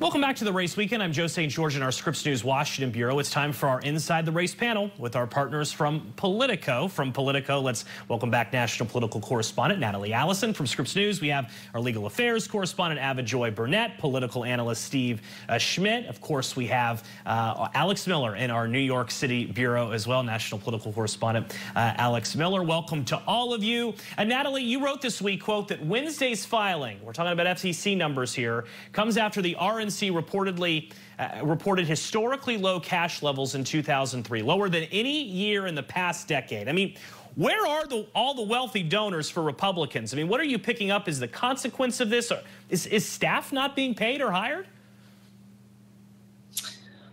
Welcome back to the race weekend. I'm Joe St. George in our Scripps News Washington Bureau. It's time for our Inside the Race panel with our partners from Politico. From Politico, let's welcome back national political correspondent Natalie Allison. From Scripps News, we have our legal affairs correspondent Ava Joy Burnett, political analyst Steve uh, Schmidt. Of course, we have uh, Alex Miller in our New York City Bureau as well, national political correspondent uh, Alex Miller. Welcome to all of you. And Natalie, you wrote this week, quote, that Wednesday's filing, we're talking about FEC numbers here, comes after the RNC reportedly uh, reported historically low cash levels in 2003, lower than any year in the past decade. I mean, where are the, all the wealthy donors for Republicans? I mean, what are you picking up as the consequence of this? Is, is staff not being paid or hired?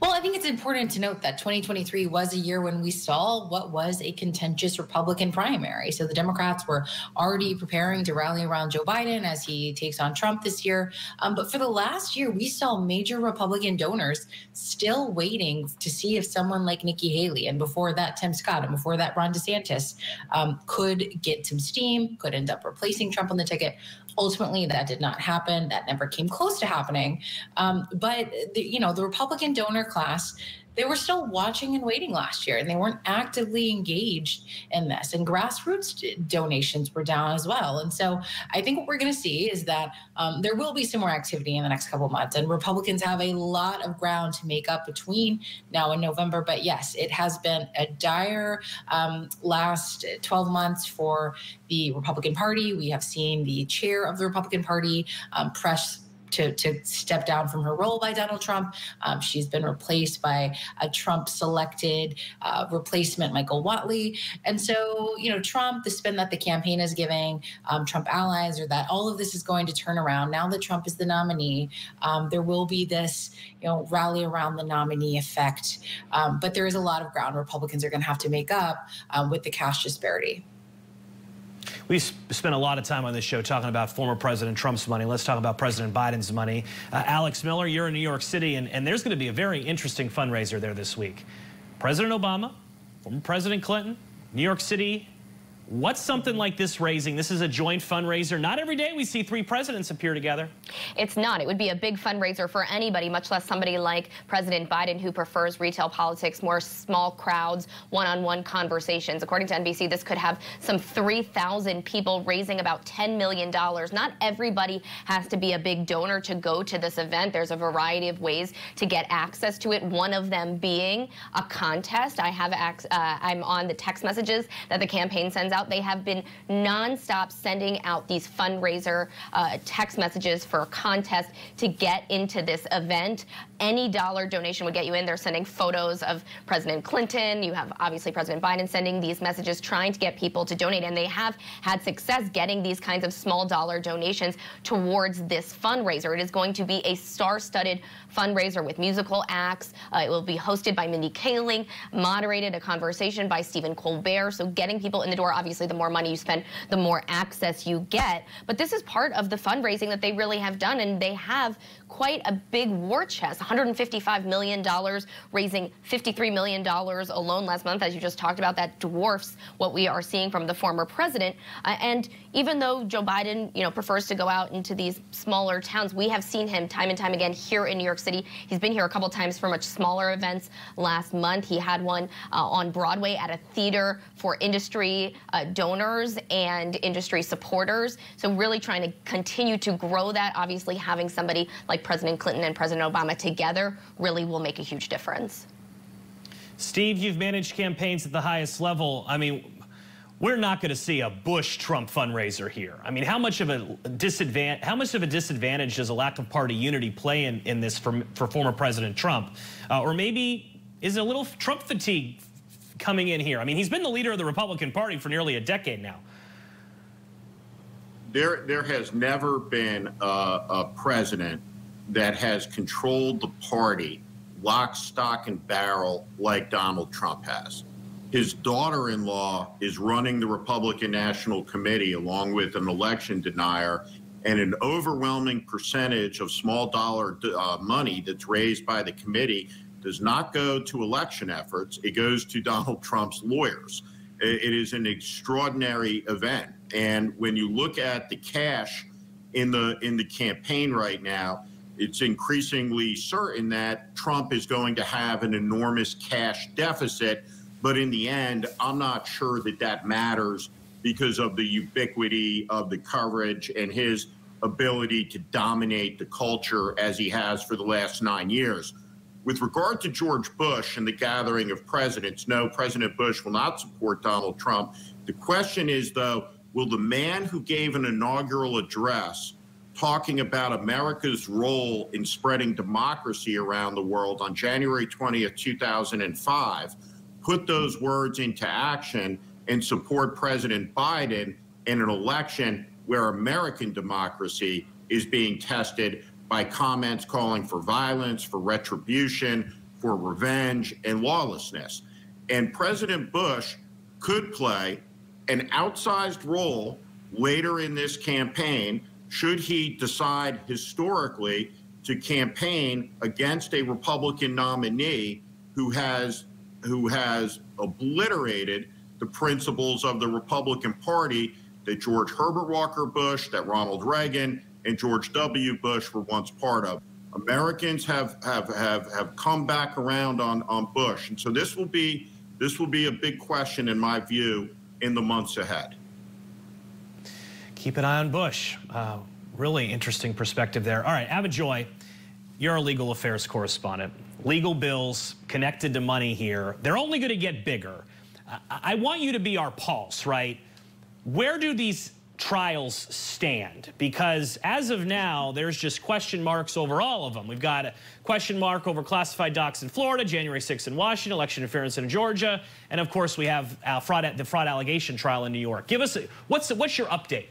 Well, I think it's important to note that 2023 was a year when we saw what was a contentious Republican primary. So the Democrats were already preparing to rally around Joe Biden as he takes on Trump this year. Um, but for the last year, we saw major Republican donors still waiting to see if someone like Nikki Haley and before that Tim Scott and before that Ron DeSantis um, could get some steam, could end up replacing Trump on the ticket. Ultimately, that did not happen. That never came close to happening. Um, but the, you know, the Republican donor class they were still watching and waiting last year and they weren't actively engaged in this. And grassroots donations were down as well. And so i think what we're going to see is that um, there will be some more activity in the next couple months and republicans have a lot of ground to make up between now and november. But yes it has been a dire um, last 12 months for the republican party. We have seen the chair of the republican party um, press to, to step down from her role by Donald Trump. Um, she's been replaced by a Trump selected uh, replacement, Michael Whatley. And so, you know, Trump, the spin that the campaign is giving, um, Trump allies, or that all of this is going to turn around. Now that Trump is the nominee, um, there will be this, you know, rally around the nominee effect. Um, but there is a lot of ground Republicans are going to have to make up um, with the cash disparity. We spent a lot of time on this show talking about former President Trump's money. Let's talk about President Biden's money. Uh, Alex Miller, you're in New York City, and, and there's going to be a very interesting fundraiser there this week. President Obama, former President Clinton, New York City What's something like this raising? This is a joint fundraiser. Not every day we see three presidents appear together. It's not. It would be a big fundraiser for anybody, much less somebody like President Biden, who prefers retail politics, more small crowds, one-on-one -on -one conversations. According to NBC, this could have some 3,000 people raising about $10 million. Not everybody has to be a big donor to go to this event. There's a variety of ways to get access to it. One of them being a contest. I have uh, I'm on the text messages that the campaign sends out out. They have been nonstop sending out these fundraiser uh, text messages for a contest to get into this event. Any dollar donation would get you in. They're sending photos of President Clinton. You have obviously President Biden sending these messages trying to get people to donate. And they have had success getting these kinds of small dollar donations towards this fundraiser. It is going to be a star-studded fundraiser with musical acts. Uh, it will be hosted by Mindy Kaling, moderated a conversation by Stephen Colbert. So getting people in the door, obviously obviously the more money you spend, the more access you get. But this is part of the fundraising that they really have done, and they have quite a big war chest, $155 million, raising $53 million alone last month, as you just talked about. That dwarfs what we are seeing from the former president. Uh, and even though Joe Biden, you know, prefers to go out into these smaller towns, we have seen him time and time again here in New York City. He's been here a couple times for much smaller events. Last month, he had one uh, on Broadway at a theater for industry uh, donors and industry supporters. So really trying to continue to grow that. Obviously, having somebody like President Clinton and President Obama together really will make a huge difference. Steve, you've managed campaigns at the highest level. I mean, we're not going to see a Bush-Trump fundraiser here. I mean, how much of a disadvantage, how much of a disadvantage does a lack of party unity play in, in this for, for former President Trump? Uh, or maybe is a little Trump fatigue coming in here? I mean, he's been the leader of the Republican Party for nearly a decade now. There, there has never been a, a president that has controlled the party lock, stock, and barrel like Donald Trump has. His daughter in law is running the Republican National Committee along with an election denier, and an overwhelming percentage of small dollar uh, money that's raised by the committee does not go to election efforts, it goes to Donald Trump's lawyers. It is an extraordinary event. And when you look at the cash in the in the campaign right now, it's increasingly certain that Trump is going to have an enormous cash deficit. But in the end, I'm not sure that that matters because of the ubiquity of the coverage and his ability to dominate the culture as he has for the last nine years. With regard to George Bush and the gathering of presidents, no, President Bush will not support Donald Trump. The question is, though, will the man who gave an inaugural address talking about America's role in spreading democracy around the world on January 20th, 2005, put those words into action and support President Biden in an election where American democracy is being tested by comments calling for violence, for retribution, for revenge, and lawlessness. And President Bush could play an outsized role later in this campaign should he decide historically to campaign against a Republican nominee who has who has obliterated the principles of the Republican Party that George Herbert Walker Bush, that Ronald Reagan, and George W. Bush were once part of. Americans have have have have come back around on on Bush, and so this will be this will be a big question in my view in the months ahead. Keep an eye on Bush. Uh, really interesting perspective there. All right, Ava Joy, you're a legal affairs correspondent. Legal bills connected to money here, they're only going to get bigger. I, I want you to be our pulse, right? Where do these trials stand? Because as of now, there's just question marks over all of them. We've got a question mark over classified docs in Florida, January 6th in Washington, election interference in Georgia, and of course we have uh, fraud, the fraud allegation trial in New York. Give us, a, what's, what's your update?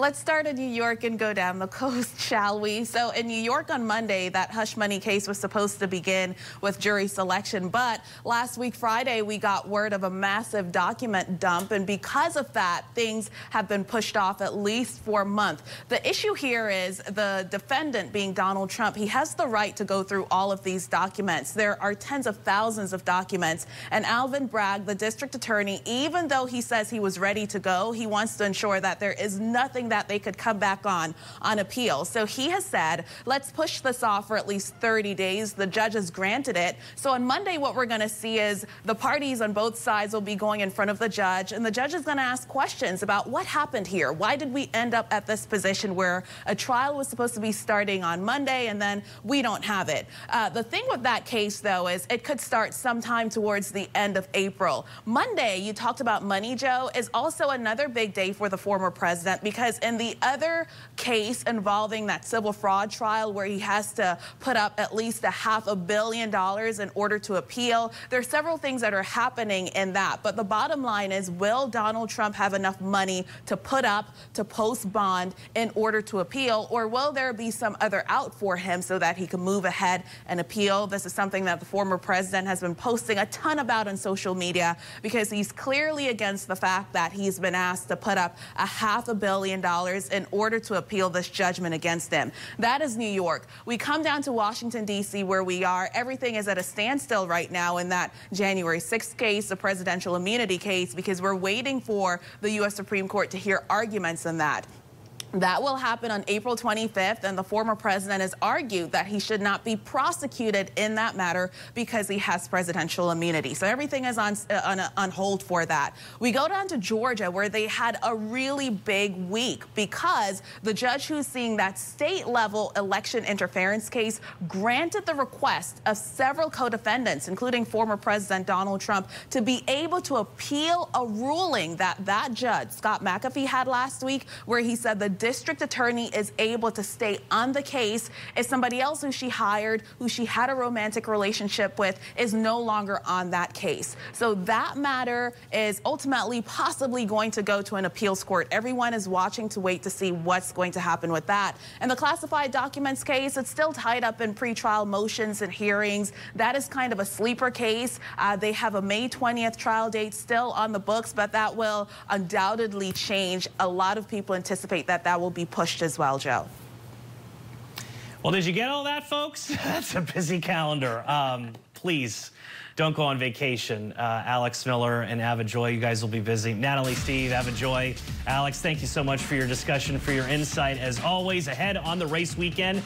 Let's start in New York and go down the coast, shall we? So in New York on Monday, that hush money case was supposed to begin with jury selection. But last week, Friday, we got word of a massive document dump. And because of that, things have been pushed off at least for a month. The issue here is the defendant being Donald Trump. He has the right to go through all of these documents. There are tens of thousands of documents. And Alvin Bragg, the district attorney, even though he says he was ready to go, he wants to ensure that there is nothing that they could come back on on appeal. So he has said, let's push this off for at least 30 days. The judge has granted it. So on Monday, what we're going to see is the parties on both sides will be going in front of the judge, and the judge is going to ask questions about what happened here. Why did we end up at this position where a trial was supposed to be starting on Monday and then we don't have it? Uh, the thing with that case, though, is it could start sometime towards the end of April. Monday, you talked about money, Joe, is also another big day for the former president because in the other case involving that civil fraud trial where he has to put up at least a half a billion dollars in order to appeal, there are several things that are happening in that. But the bottom line is, will Donald Trump have enough money to put up to post bond in order to appeal, or will there be some other out for him so that he can move ahead and appeal? This is something that the former president has been posting a ton about on social media because he's clearly against the fact that he's been asked to put up a half a billion dollars in order to appeal this judgment against them. That is New York. We come down to Washington, D.C., where we are. Everything is at a standstill right now in that January 6th case, the presidential immunity case, because we're waiting for the U.S. Supreme Court to hear arguments on that. That will happen on April 25th, and the former president has argued that he should not be prosecuted in that matter because he has presidential immunity. So everything is on, uh, on, on, hold for that. We go down to Georgia, where they had a really big week because the judge who's seeing that state level election interference case granted the request of several co-defendants, including former President Donald Trump, to be able to appeal a ruling that that judge, Scott McAfee, had last week, where he said the district attorney is able to stay on the case if somebody else who she hired, who she had a romantic relationship with, is no longer on that case. So that matter is ultimately possibly going to go to an appeals court. Everyone is watching to wait to see what's going to happen with that. And the classified documents case, it's still tied up in pretrial motions and hearings. That is kind of a sleeper case. Uh, they have a May 20th trial date still on the books, but that will undoubtedly change. A lot of people anticipate that that will be pushed as well, Joe. Well, did you get all that, folks? That's a busy calendar. Um, please don't go on vacation. Uh, Alex Miller and Ava Joy, you guys will be busy. Natalie, Steve, Ava Joy, Alex, thank you so much for your discussion, for your insight. As always, ahead on the race weekend.